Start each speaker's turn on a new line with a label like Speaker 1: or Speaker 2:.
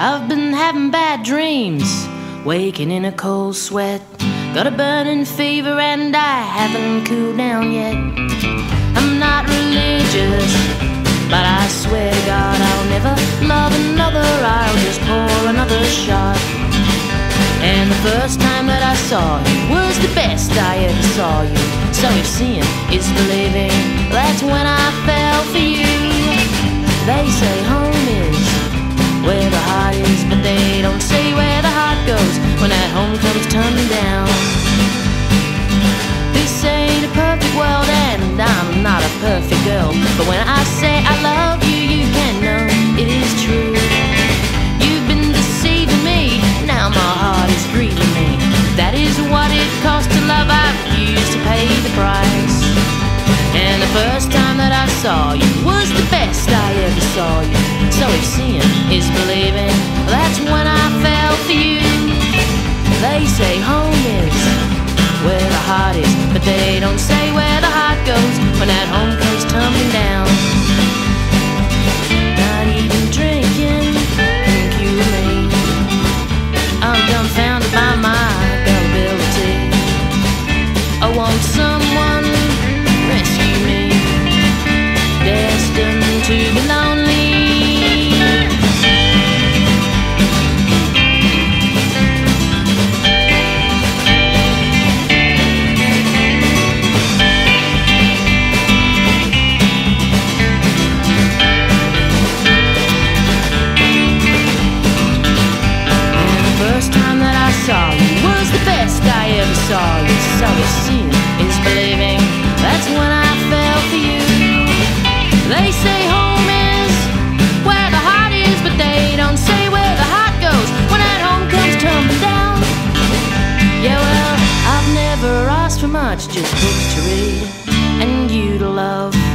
Speaker 1: I've been having bad dreams, waking in a cold sweat. Got a burning fever and I haven't cooled down yet. I'm not religious, but I swear to God I'll never love another. I'll just pour another shot. And the first time that I saw you was the best I ever saw you. So if seeing is believing, that's when I fell price. And the first time that I saw you was the best I ever saw you. So if seeing is believing, that's when I fell for you. They say home is where the heart is, but they don't say just books to read and you to love.